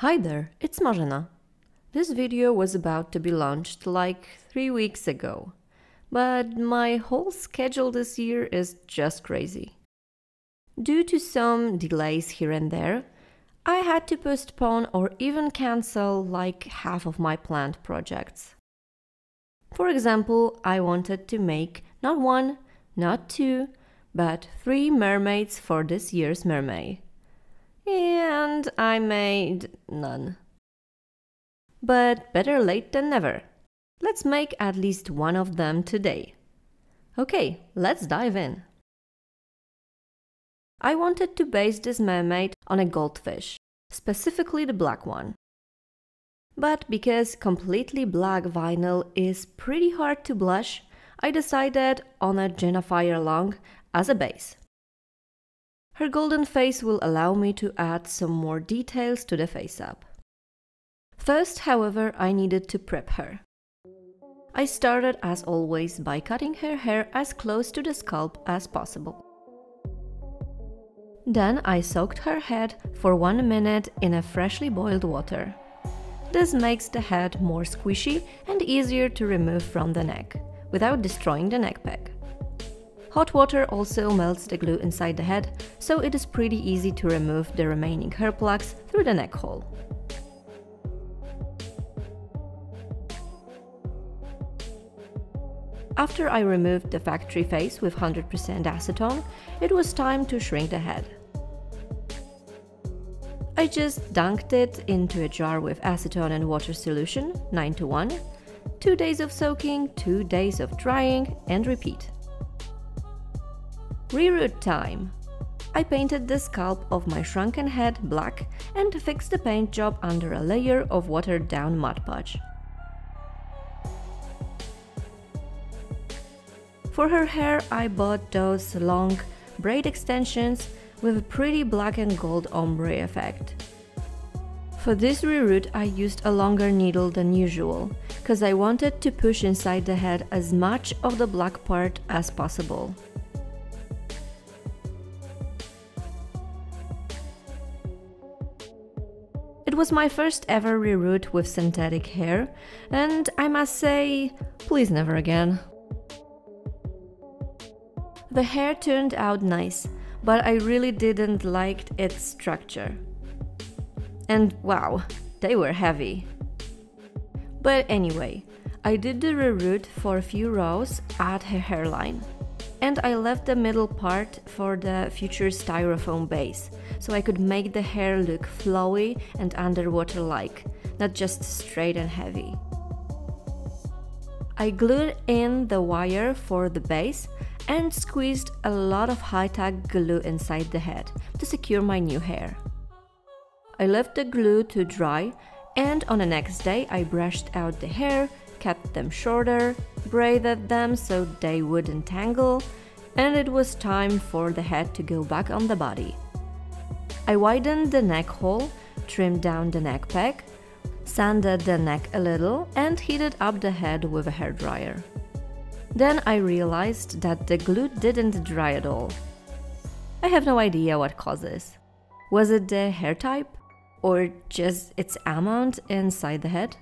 Hi there, it's Marzena. This video was about to be launched like three weeks ago, but my whole schedule this year is just crazy. Due to some delays here and there, I had to postpone or even cancel like half of my planned projects. For example, I wanted to make not one, not two, but three mermaids for this year's Mermay. And I made none. But better late than never. Let's make at least one of them today. Okay, let's dive in. I wanted to base this mermaid on a goldfish, specifically the black one. But because completely black vinyl is pretty hard to blush, I decided on a Jinafire Long as a base. Her golden face will allow me to add some more details to the face up. First, however, I needed to prep her. I started as always by cutting her hair as close to the scalp as possible. Then I soaked her head for one minute in a freshly boiled water. This makes the head more squishy and easier to remove from the neck, without destroying the neck pack. Hot water also melts the glue inside the head, so it is pretty easy to remove the remaining hair plugs through the neck hole. After I removed the factory face with 100% acetone, it was time to shrink the head. I just dunked it into a jar with acetone and water solution, 9 to 1, 2 days of soaking, 2 days of drying, and repeat. Reroot time! I painted the scalp of my shrunken head black and fixed the paint job under a layer of watered down Mod Podge. For her hair I bought those long braid extensions with a pretty black and gold ombre effect. For this reroot I used a longer needle than usual, cause I wanted to push inside the head as much of the black part as possible. Was my first ever reroot with synthetic hair, and I must say, please never again. The hair turned out nice, but I really didn't like its structure. And wow, they were heavy. But anyway, I did the reroot for a few rows at her hairline and I left the middle part for the future styrofoam base, so I could make the hair look flowy and underwater-like, not just straight and heavy. I glued in the wire for the base and squeezed a lot of high-tack glue inside the head to secure my new hair. I left the glue to dry and on the next day I brushed out the hair kept them shorter, braided them so they wouldn't tangle, and it was time for the head to go back on the body. I widened the neck hole, trimmed down the neck pack, sanded the neck a little, and heated up the head with a hairdryer. Then I realized that the glue didn't dry at all. I have no idea what caused this. Was it the hair type? Or just its amount inside the head?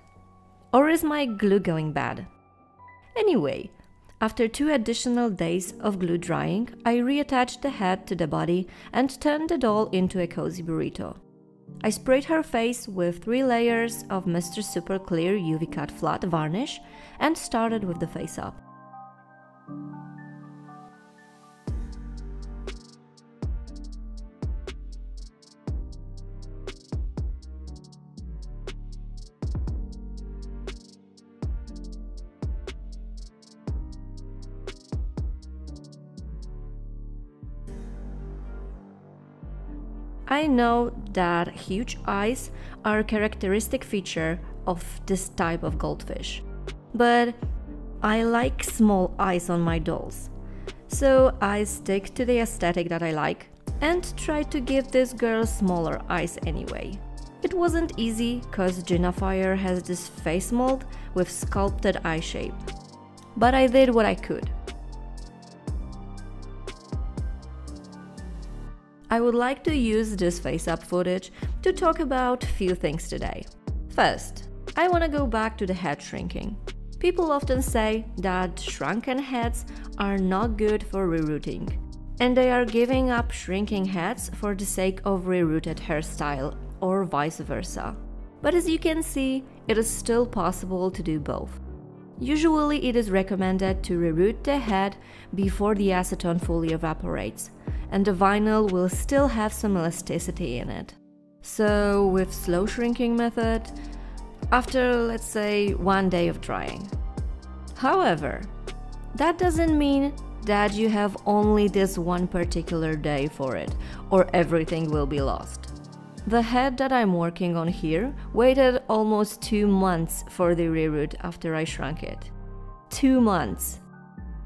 Or is my glue going bad? Anyway, after two additional days of glue drying, I reattached the head to the body and turned the doll into a cozy burrito. I sprayed her face with three layers of Mr. Super Clear UV Cut Flat varnish and started with the face up. I know that huge eyes are a characteristic feature of this type of goldfish, but I like small eyes on my dolls. So I stick to the aesthetic that I like and try to give this girl smaller eyes anyway. It wasn't easy cause Fire has this face mold with sculpted eye shape. But I did what I could. I would like to use this face up footage to talk about few things today. First, I want to go back to the head shrinking. People often say that shrunken heads are not good for rerooting, and they are giving up shrinking heads for the sake of rerooted hairstyle, or vice versa. But as you can see, it is still possible to do both. Usually, it is recommended to reroot the head before the acetone fully evaporates, and the vinyl will still have some elasticity in it. So, with slow shrinking method, after let's say one day of drying. However, that doesn't mean that you have only this one particular day for it, or everything will be lost. The head that I'm working on here waited almost two months for the reroot after I shrunk it. Two months!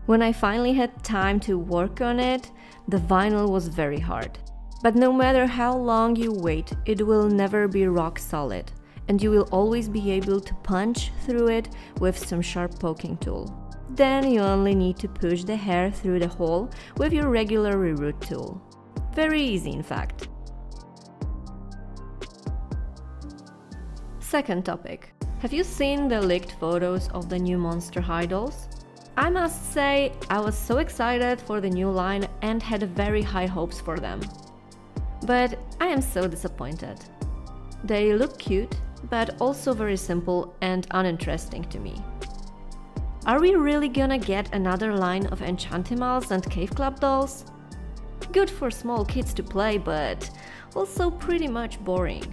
When I finally had time to work on it, the vinyl was very hard. But no matter how long you wait, it will never be rock solid, and you will always be able to punch through it with some sharp poking tool. Then you only need to push the hair through the hole with your regular reroot tool. Very easy, in fact. Second topic. Have you seen the leaked photos of the new Monster High dolls? I must say, I was so excited for the new line and had very high hopes for them. But I am so disappointed. They look cute, but also very simple and uninteresting to me. Are we really gonna get another line of Enchantimals and Cave Club dolls? Good for small kids to play, but also pretty much boring.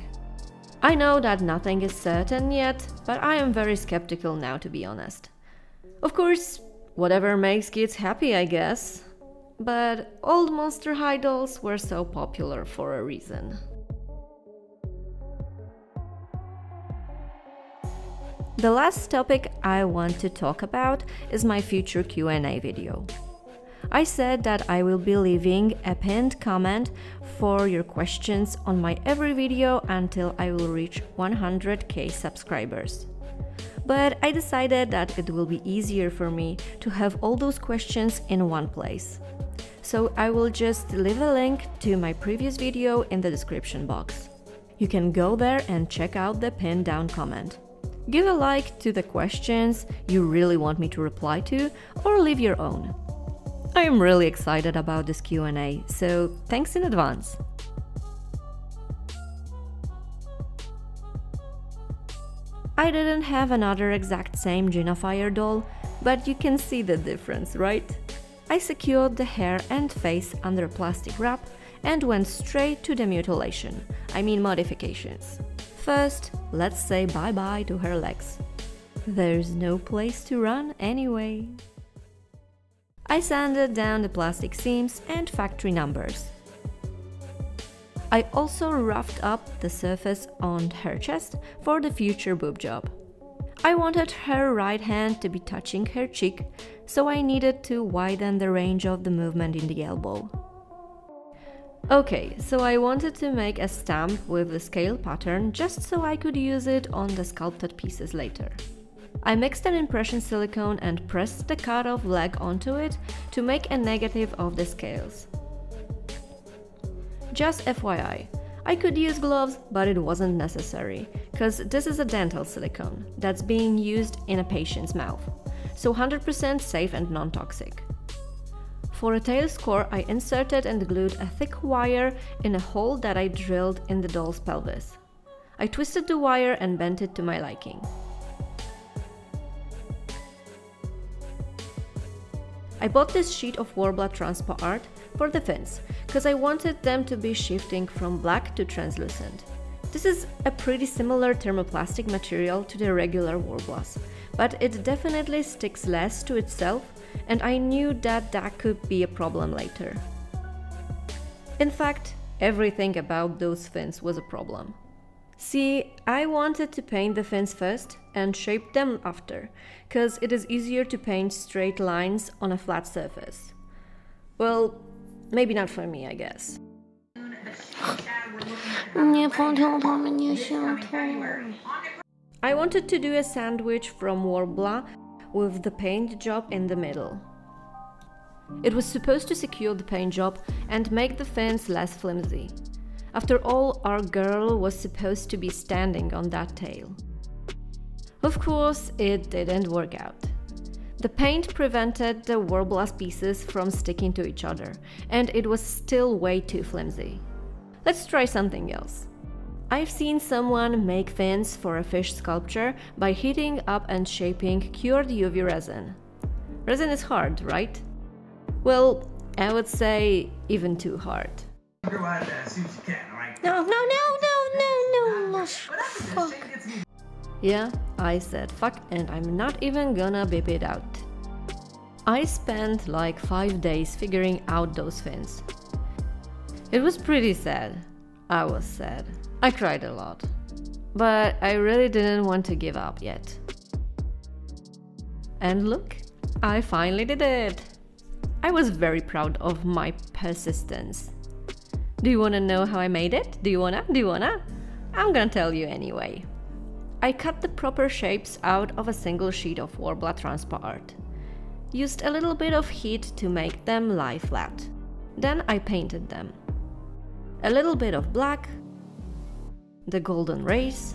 I know that nothing is certain yet, but I am very skeptical now to be honest. Of course, whatever makes kids happy, I guess. But old Monster High dolls were so popular for a reason. The last topic I want to talk about is my future Q&A video. I said that I will be leaving a pinned comment for your questions on my every video until I will reach 100k subscribers. But I decided that it will be easier for me to have all those questions in one place. So I will just leave a link to my previous video in the description box. You can go there and check out the pinned down comment. Give a like to the questions you really want me to reply to or leave your own. I am really excited about this Q&A, so thanks in advance. I didn't have another exact same Jinafire doll, but you can see the difference, right? I secured the hair and face under plastic wrap and went straight to the mutilation, I mean modifications. First, let's say bye-bye to her legs. There's no place to run anyway. I sanded down the plastic seams and factory numbers. I also roughed up the surface on her chest for the future boob job. I wanted her right hand to be touching her cheek, so I needed to widen the range of the movement in the elbow. Okay, so I wanted to make a stamp with the scale pattern just so I could use it on the sculpted pieces later. I mixed an impression silicone and pressed the cut off leg onto it to make a negative of the scales. Just FYI, I could use gloves, but it wasn't necessary, cause this is a dental silicone that's being used in a patient's mouth, so 100% safe and non-toxic. For a tail score, I inserted and glued a thick wire in a hole that I drilled in the doll's pelvis. I twisted the wire and bent it to my liking. I bought this sheet of Worbla TranspArt for the fins, because I wanted them to be shifting from black to translucent. This is a pretty similar thermoplastic material to the regular Worblas, but it definitely sticks less to itself and I knew that that could be a problem later. In fact, everything about those fins was a problem. See, I wanted to paint the fins first and shape them after, cause it is easier to paint straight lines on a flat surface. Well, maybe not for me, I guess. I wanted to do a sandwich from Worbla with the paint job in the middle. It was supposed to secure the paint job and make the fence less flimsy. After all, our girl was supposed to be standing on that tail. Of course, it didn't work out. The paint prevented the Worbla's pieces from sticking to each other, and it was still way too flimsy. Let's try something else. I've seen someone make fins for a fish sculpture by heating up and shaping cured UV resin. Resin is hard, right? Well, I would say even too hard. Go out as soon as you can, alright? No, no, no, no, no, no. Fuck. Yeah, I said fuck and I'm not even gonna beep it out. I spent like 5 days figuring out those fins. It was pretty sad. I was sad. I cried a lot. But I really didn't want to give up yet. And look, I finally did it! I was very proud of my persistence. Do you wanna know how I made it? Do you wanna? Do you wanna? I'm gonna tell you anyway. I cut the proper shapes out of a single sheet of Worbla TranspArt. Used a little bit of heat to make them lie flat. Then I painted them. A little bit of black, the golden rays,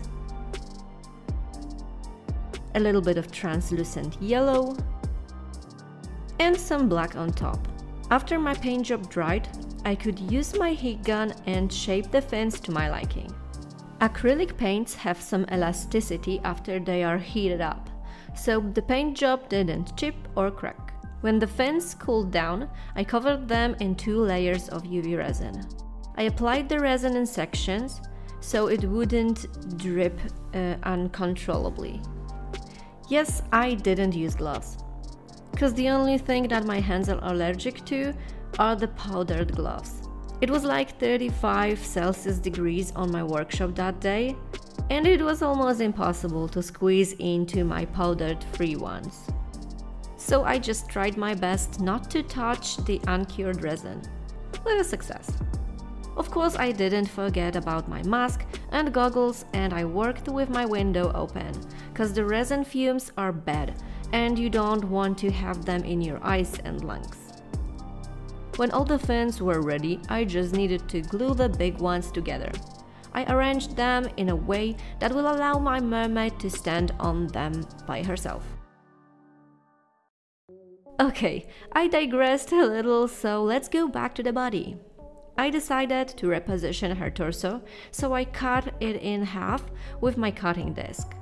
a little bit of translucent yellow, and some black on top. After my paint job dried, I could use my heat gun and shape the fins to my liking. Acrylic paints have some elasticity after they are heated up, so the paint job didn't chip or crack. When the fins cooled down, I covered them in two layers of UV resin. I applied the resin in sections so it wouldn't drip uh, uncontrollably. Yes, I didn't use gloves, because the only thing that my hands are allergic to are the powdered gloves. It was like 35 Celsius degrees on my workshop that day, and it was almost impossible to squeeze into my powdered free ones. So I just tried my best not to touch the uncured resin, with a success. Of course, I didn't forget about my mask and goggles, and I worked with my window open, cause the resin fumes are bad and you don't want to have them in your eyes and lungs. When all the fins were ready, I just needed to glue the big ones together. I arranged them in a way that will allow my mermaid to stand on them by herself. Okay, I digressed a little, so let's go back to the body. I decided to reposition her torso, so I cut it in half with my cutting disc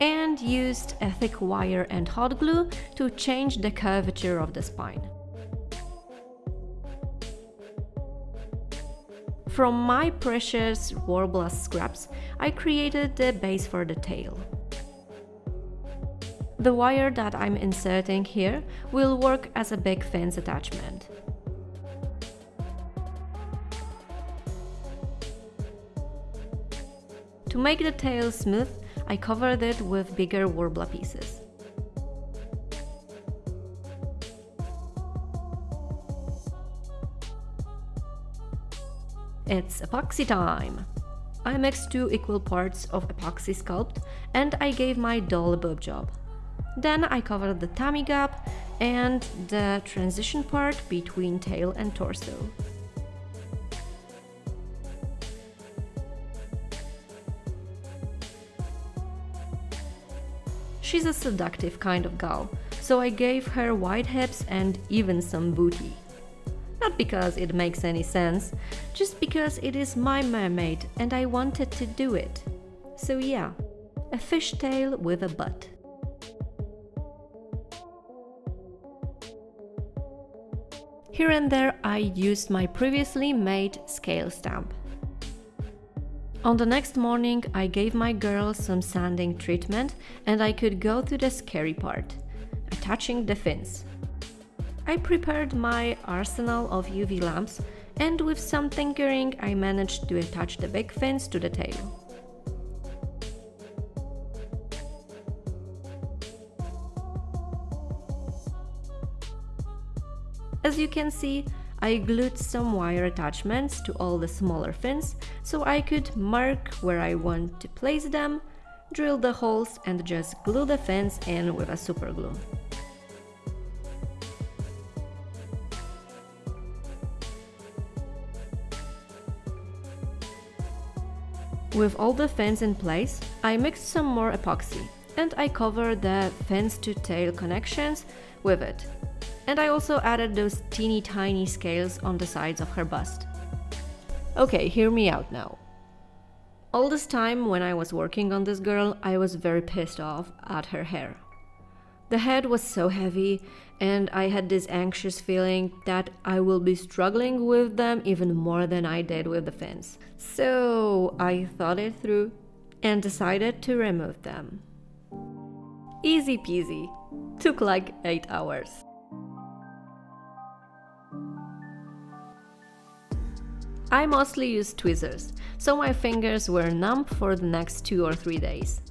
and used a thick wire and hot glue to change the curvature of the spine. From my precious Worbla scraps, I created the base for the tail. The wire that I'm inserting here will work as a big fence attachment. To make the tail smooth, I covered it with bigger Worbla pieces. It's epoxy time! I mixed two equal parts of epoxy sculpt and I gave my doll a boob job. Then I covered the tummy gap and the transition part between tail and torso. She's a seductive kind of gal, so I gave her wide hips and even some booty. Not because it makes any sense, just because it is my mermaid and I wanted to do it. So yeah, a fishtail with a butt. Here and there I used my previously made scale stamp. On the next morning I gave my girl some sanding treatment and I could go to the scary part, attaching the fins. I prepared my arsenal of UV lamps and with some tinkering I managed to attach the big fins to the tail. As you can see, I glued some wire attachments to all the smaller fins so I could mark where I want to place them, drill the holes and just glue the fins in with a super glue. With all the fins in place, I mixed some more epoxy and I covered the fins to tail connections with it and I also added those teeny tiny scales on the sides of her bust. Okay, hear me out now. All this time when I was working on this girl, I was very pissed off at her hair. The head was so heavy, and I had this anxious feeling that I will be struggling with them even more than I did with the fins. So I thought it through and decided to remove them. Easy peasy. Took like 8 hours. I mostly used tweezers, so my fingers were numb for the next 2 or 3 days.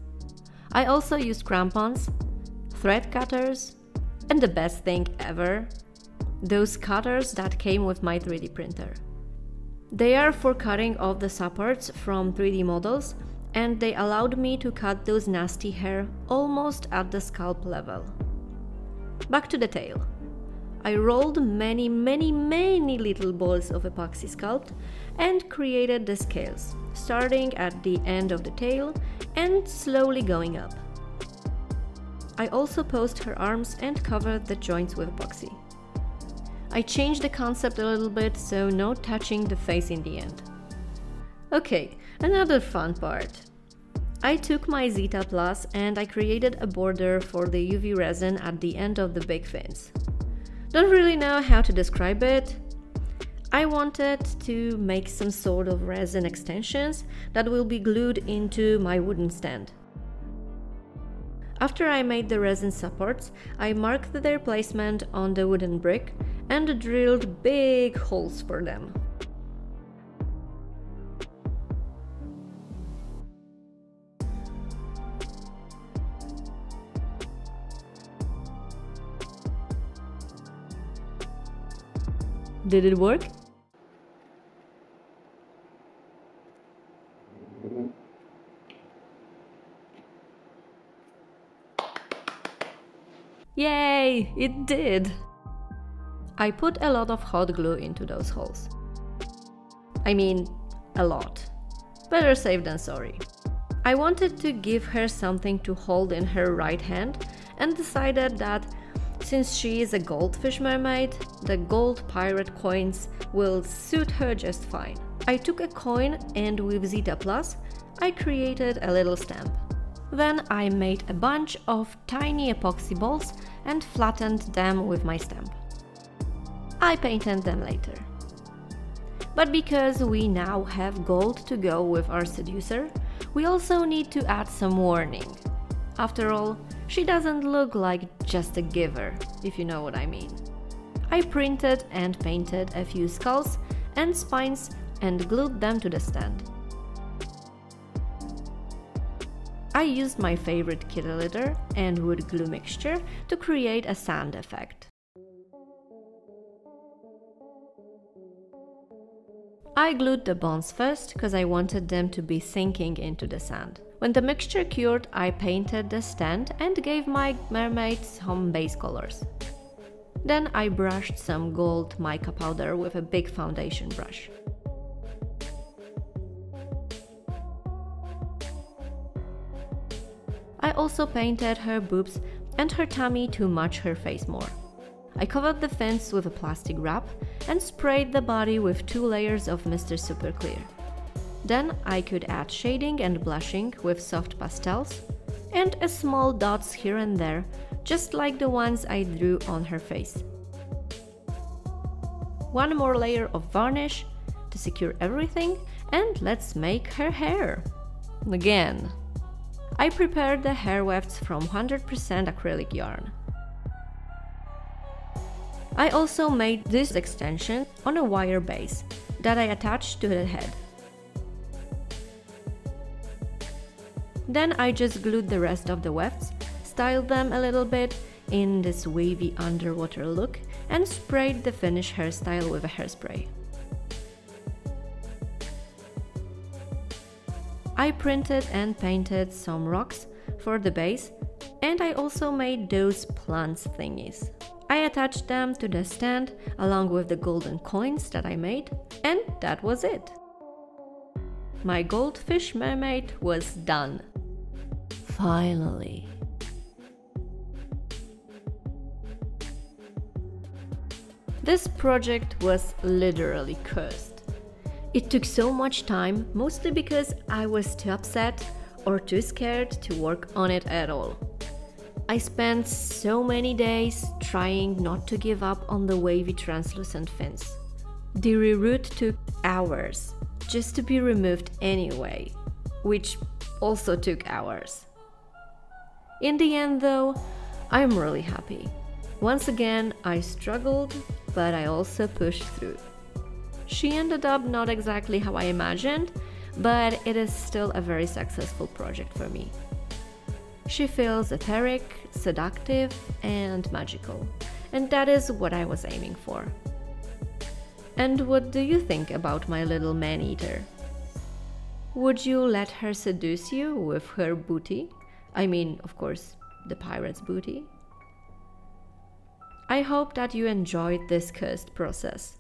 I also used crampons, thread cutters, and the best thing ever, those cutters that came with my 3D printer. They are for cutting off the supports from 3D models and they allowed me to cut those nasty hair almost at the scalp level. Back to the tail. I rolled many, many, many little balls of epoxy sculpt and created the scales, starting at the end of the tail and slowly going up. I also posed her arms and covered the joints with epoxy. I changed the concept a little bit, so no touching the face in the end. Okay, another fun part. I took my Zeta Plus and I created a border for the UV resin at the end of the big fins. Don't really know how to describe it. I wanted to make some sort of resin extensions that will be glued into my wooden stand. After I made the resin supports, I marked their placement on the wooden brick and drilled big holes for them. Did it work? Yay, it did! I put a lot of hot glue into those holes. I mean, a lot. Better safe than sorry. I wanted to give her something to hold in her right hand and decided that since she is a goldfish mermaid, the gold pirate coins will suit her just fine. I took a coin and with Zeta Plus, I created a little stamp. Then I made a bunch of tiny epoxy balls and flattened them with my stamp. I painted them later. But because we now have gold to go with our seducer, we also need to add some warning. After all, she doesn't look like just a giver, if you know what I mean. I printed and painted a few skulls and spines and glued them to the stand. I used my favorite kitty litter and wood glue mixture to create a sand effect. I glued the bones first because I wanted them to be sinking into the sand. When the mixture cured, I painted the stand and gave my mermaid some base colors. Then I brushed some gold mica powder with a big foundation brush. I also painted her boobs and her tummy to match her face more. I covered the fence with a plastic wrap and sprayed the body with two layers of Mr. Super Clear. Then I could add shading and blushing with soft pastels and a small dots here and there, just like the ones I drew on her face. One more layer of varnish to secure everything and let's make her hair. Again, I prepared the hair wefts from 100% acrylic yarn. I also made this extension on a wire base that I attached to the head. Then I just glued the rest of the wefts, styled them a little bit in this wavy underwater look and sprayed the finished hairstyle with a hairspray. I printed and painted some rocks for the base and I also made those plants thingies. I attached them to the stand along with the golden coins that I made and that was it. My goldfish mermaid was done. Finally. This project was literally cursed. It took so much time, mostly because I was too upset or too scared to work on it at all. I spent so many days trying not to give up on the wavy translucent fins. The reroot took hours just to be removed anyway, which also took hours. In the end, though, I'm really happy. Once again, I struggled, but I also pushed through. She ended up not exactly how I imagined, but it is still a very successful project for me. She feels etheric, seductive, and magical, and that is what I was aiming for. And what do you think about my little man eater? Would you let her seduce you with her booty? I mean, of course, the pirate's booty. I hope that you enjoyed this cursed process.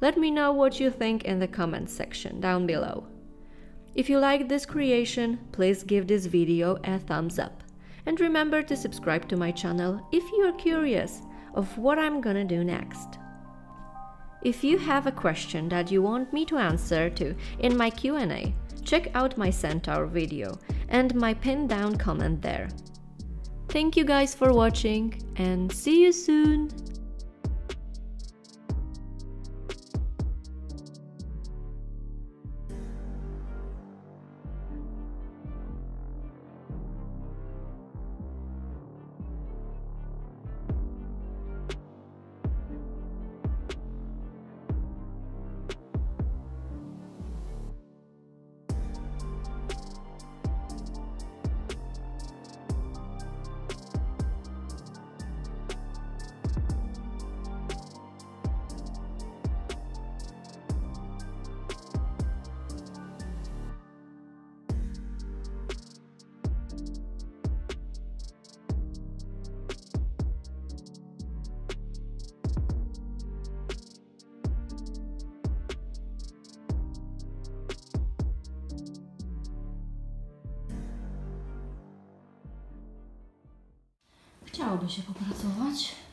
Let me know what you think in the comments section down below. If you like this creation, please give this video a thumbs up. And remember to subscribe to my channel if you are curious of what I'm gonna do next. If you have a question that you want me to answer to in my Q&A, check out my Centaur video and my pinned down comment there. Thank you guys for watching and see you soon! Chciałoby się popracować.